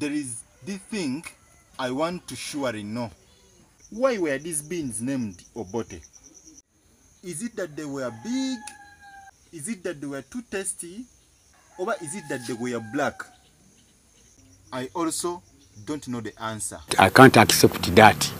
there is this thing I want to surely know. Why were these beans named Obote? Is it that they were big? Is it that they were too tasty? Or is it that they were black? I also don't know the answer. I can't accept that.